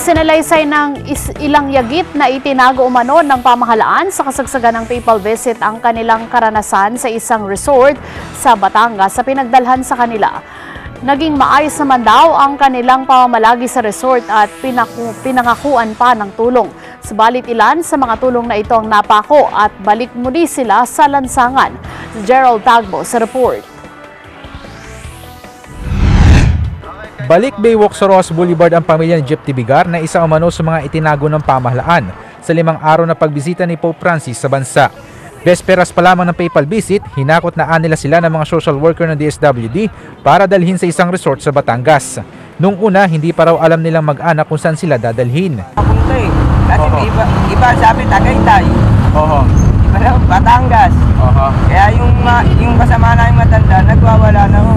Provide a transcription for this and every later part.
Isinalaysay ng is- ilang yagit na itinago umano ng pamahalaan sa kasagsagan ng papal visit ang kanilang karanasan sa isang resort sa Batangas sa pinagdalhan sa kanila. Naging maayos naman daw ang kanilang pamamalagi sa resort at pinaku- pinangakuan pa ng tulong. Subalit ilan sa mga tulong na ito ang napako at balik muli sila sa lansangan. Gerald Tagbo sa report. Balik Baywalk sa Ross Boulevard ang pamilya ni Jeff Tibigar na isa umano sa mga itinago ng pamahalaan sa limang araw na pagbisita ni Pope Francis sa bansa. Vesperas pa lamang ng papal visit, hinakot na nila sila ng mga social worker ng DSWD para dalhin sa isang resort sa Batangas. Nung una, hindi pa raw alam nilang mag-anak kung saan sila dadalhin. Papunta eh. Kasi Oo. iba, iba sabi Tagaytay, Oo. iba naman Batangas. Oo. Kaya yung, ma, yung kasama na yung matanda, nagwawala na ho.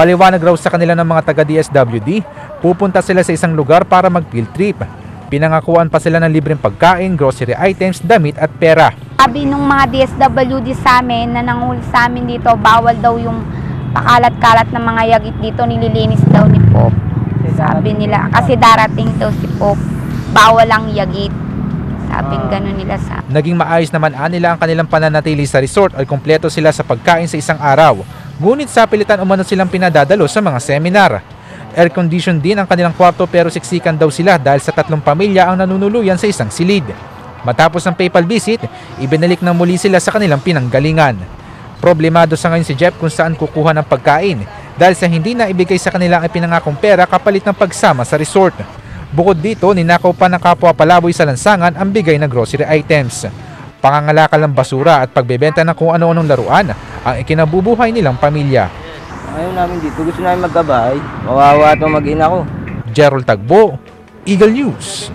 Paliwanag raw sa kanila ng mga taga DSWD, pupunta sila sa isang lugar para mag-field trip. Pinangakuan pa sila ng libreng pagkain, grocery items, damit at pera. Sabi nung mga DSWD sa amin na nanguli sa amin dito, bawal daw yung pakalat-kalat ng mga yagit dito, nililinis daw ni Pope. Sabi nila, kasi darating daw si Pope, bawal ang yagit. Sabi ganun nila sa Naging maayos naman nila ang kanilang pananatili sa resort at kumpleto sila sa pagkain sa isang araw. Ngunit sa pilitan umano silang pinadadalo sa mga seminar. Air condition din ang kanilang kwarto pero siksikan daw sila dahil sa tatlong pamilya ang nanunuluyan sa isang silid. Matapos ang papal visit, ibinalik na muli sila sa kanilang pinanggalingan. Problemado sa ngayon si Jeff kung saan kukuha ng pagkain dahil sa hindi na ibigay sa kanila ang ipinangakong pera kapalit ng pagsama sa resort. Bukod dito, ninakaw pa ng kapwa palaboy sa lansangan ang bigay na grocery items. Pangangalakal ng basura at pagbebenta ng kung ano-anong laruan ang ikinabubuhay nilang pamilya. Ayaw namin dito, gusto namin magkabay. Mawawa itong mag-ina ko. Gerald Tagbo, Eagle News.